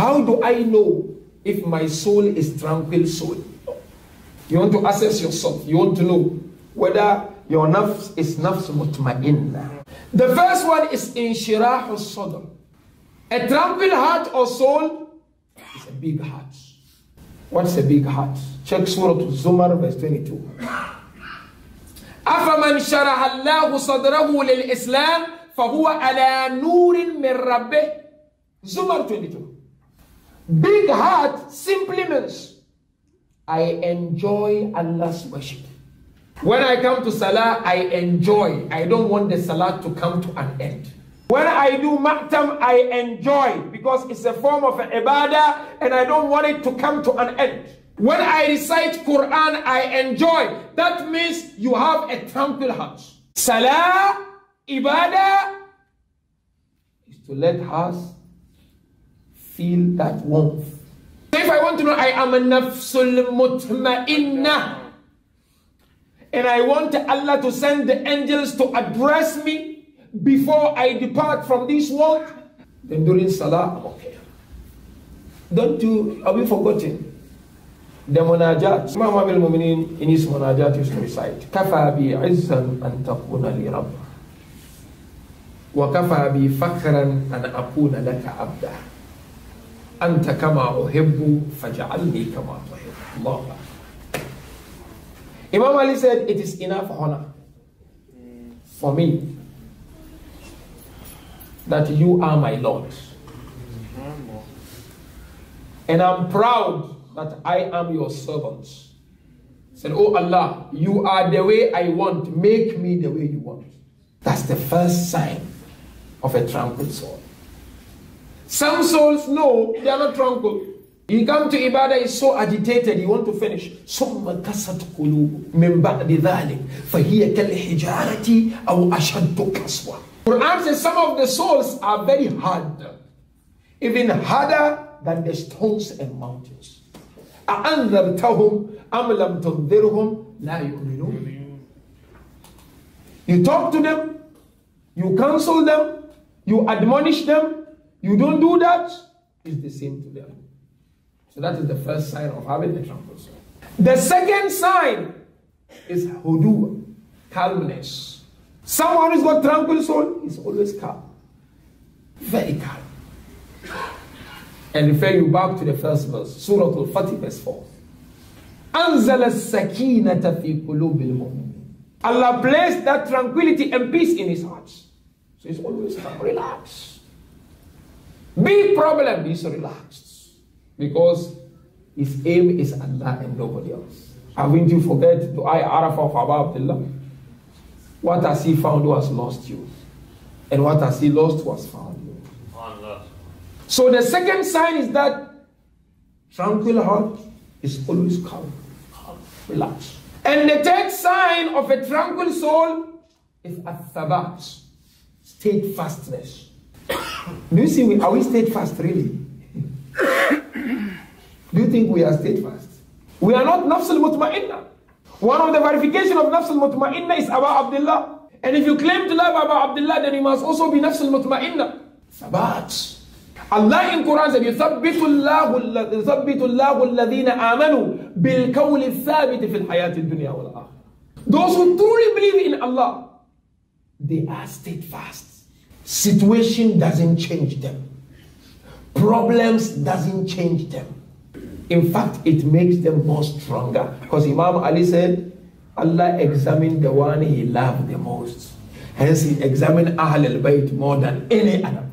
How do I know if my soul is tranquil soul? You want to assess yourself. You want to know whether your nafs is nafs mutma'inna. The first one is inshirahu sadr. A tranquil heart or soul is a big heart. What's a big heart? Check Surah Zumar verse 22. أفمن شرح الله صدره للإسلام فهو على نور من ربه Zumar 22 Big heart simply means I enjoy Allah's worship. When I come to Salah, I enjoy. I don't want the Salah to come to an end. When I do Matam, I enjoy because it's a form of ibadah and I don't want it to come to an end. When I recite Quran, I enjoy. That means you have a tranquil heart. Salah, ibadah, is to let us feel that warmth. If I want to know I am a nafsul mutma'inna and I want Allah to send the angels to address me before I depart from this world, then during Salah, I'm okay. Don't you, are we forgotten? The munajat, Imam Amil Muminin in his munajat used to recite, كفى بي عزا أن تكون لي ربا وكفى بي فخرا أن أكون لك عبدا أنت كما أحب فاجعلني كما تحب الله أكبر Imam Ali said, It is enough honor for me that you are my Lord. And I'm proud that I am your servant. Said, Oh Allah, you are the way I want. Make me the way you want. That's the first sign of a tranquil soul. Some souls know they are not tranquil. You come to ibadah, is so agitated, you want to finish. ثم كست قلوب من بعد ذلك فهي كالحجارة أو أشد قسوة. Quran says some of the souls are very hard, even harder than the stones and mountains. أأنذرتهم أم لم تنذرهم لا يؤمنون. You talk to them, you counsel them, you admonish them, you don't do that, it's the same to them. So that is the first sign of having a tranquil soul. The second sign is hudu, calmness. Someone who's got tranquil soul is always calm. Very calm. And refer you back to the first verse, Surah Al-Fath, verse 4. أنزل السكينة في قلوب المؤمنين Allah placed that tranquility and peace in his hearts. So he's always calm. relaxed. Big problem, he's relaxed. Because his aim is Allah and nobody else. Haven't you forget the I Arafah of Abu Abdullah? What has he found who has lost you? And what has he lost who has found you? So the second sign is that tranquil heart is always calm, relaxed. And the third sign of a tranquil soul is athabat, steadfastness. Do you see, we, are we steadfast really? Do you think we are steadfast? We are not nafs al-mutma'inna. One of the verification of nafs al-mutma'inna is Abu Abdullah. And if you claim to love Abu Abdullah, then you must also be nafs al-mutma'inna. Sabat. Allah in Quran said, يثبت الله يثبت الله الذين آمنوا بالقول الثابت في الحياة الدنيا والآخرة. Those who truly believe in Allah, they are steadfast. Situation doesn't change them. Problems doesn't change them. In fact, it makes them more stronger. Because Imam Ali said, Allah examined the one he loved the most. Hence, he examined Ahl al Bayt more than any other